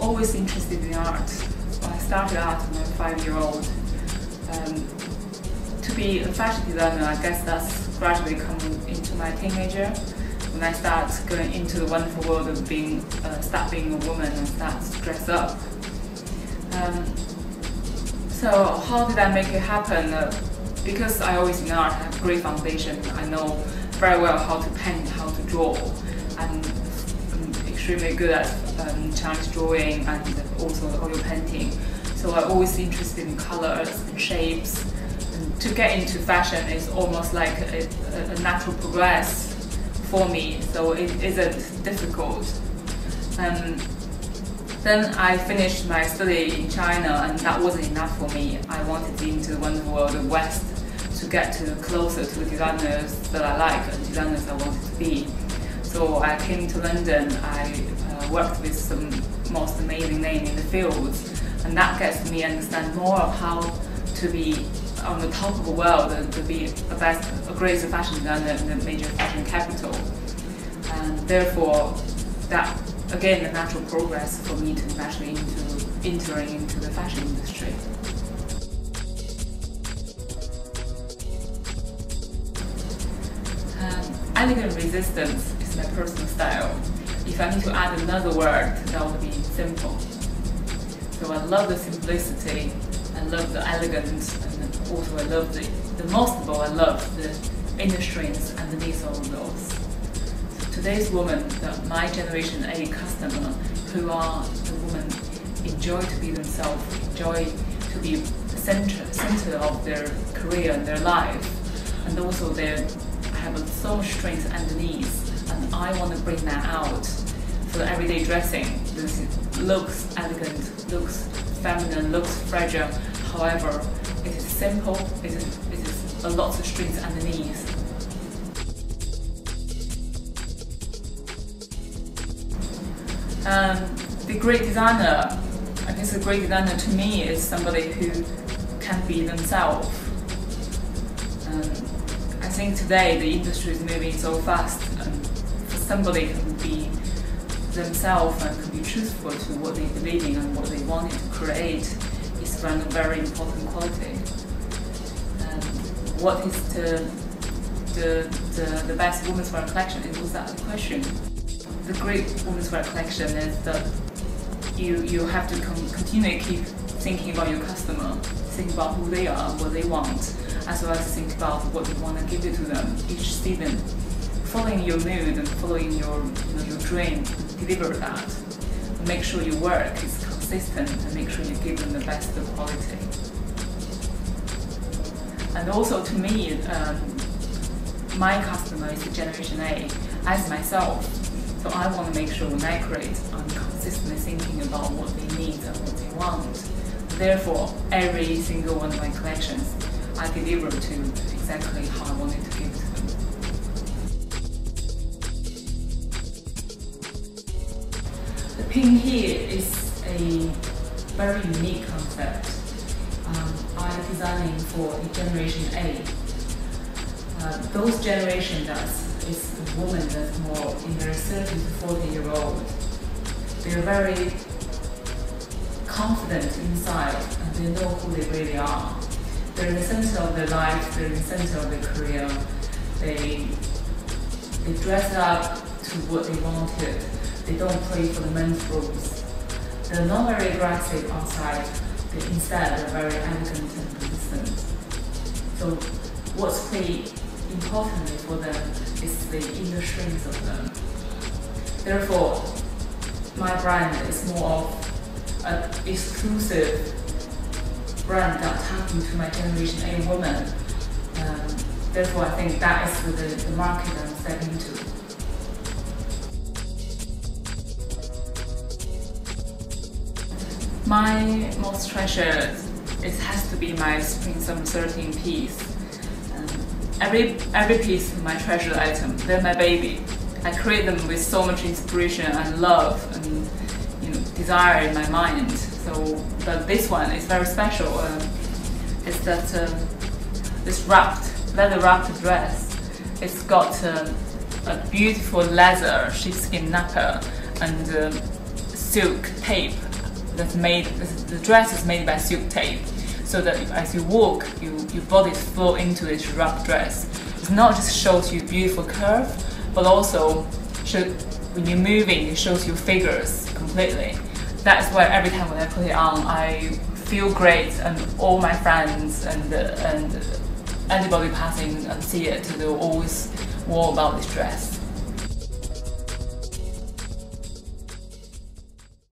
Always interested in art. I started art when I was five year old. Um, to be a fashion designer, I guess that's gradually coming into my teenager when I start going into the wonderful world of being, uh, start being a woman and start to dress up. Um, so how did I make it happen? Uh, because I always in art, have great foundation. I know very well how to paint, how to draw, and extremely good at um, Chinese drawing and also oil painting. So I'm always interested in colors and shapes. And to get into fashion is almost like a, a natural progress for me, so it isn't difficult. Um, then I finished my study in China, and that wasn't enough for me. I wanted to go into the wonderful world of West to get to closer to the designers that I like and designers So I came to London. I uh, worked with some most amazing names in the fields, and that gets me understand more of how to be on the top of the world and to be a best, a great fashion designer in the major fashion capital. And therefore, that again a natural progress for me to actually into entering into the fashion industry. Um, elegant resistance is my personal style. If I need to add another word, that would be simple. So I love the simplicity, I love the elegance, and also I love the, the most of all, I love the inner strengths underneath all of those today's woman, my generation A customer, who are the women enjoy to be themselves, enjoy to be the center, center of their career and their life, and also they have so much strength underneath, and I want to bring that out for everyday dressing. This looks elegant, looks feminine, looks fragile. However, it is simple. It is, it is a lot of strings underneath Um, the great designer, I guess a great designer to me is somebody who can be themselves. Um, I think today the industry is moving so fast, somebody can be themselves and can be truthful to what they believe in and what they wanted to create is one very important quality. And what is the, the, the, the best women's wear collection? It Was that question? the great women's wear collection is that you you have to continue to keep thinking about your customer, think about who they are, what they want, as well as think about what you want to give it to them each season. Following your mood and following your you know, your dream, deliver that. Make sure your work is consistent and make sure you give them the best of quality. And also to me, um, my customer is Generation A, as myself. So I want to make sure when I create, I'm consistently thinking about what they need and what they want. Therefore, every single one of my collections, I deliver to exactly how I wanted to give to them. The pin here is a very unique concept. Um, I'm designing for Generation A. Uh, those generations that is the woman that's more in their 30 to 40 year old. They're very confident inside and they know who they really are. They're in the center of their life, they're in the center of their career. They, they dress up to what they wanted. They don't play for the men's rules. They're not very aggressive outside, but instead they're very elegant and consistent. So what's pretty importantly for them is the inner strength of them. Therefore, my brand is more of an exclusive brand that taps into my generation A woman. Um, therefore, I think that is the, the market I'm stepping into. My most treasured, it has to be my Spring Summer 13 piece every every piece of my treasured item, they're my baby. I create them with so much inspiration and love and you know desire in my mind. So, but this one is very special. Uh, it's that uh, this wrapped leather wrapped dress. It's got uh, a beautiful leather sheepskin nappa and silk tape that's made. The dress is made by silk tape, so that as you walk, you, your body flow into this wrap dress. It's not just shows you beautiful curve, but also when you're moving, it shows your figures completely. That's why every time when I put it on, I feel great, and all my friends and and anybody passing and see it, they always war about this dress.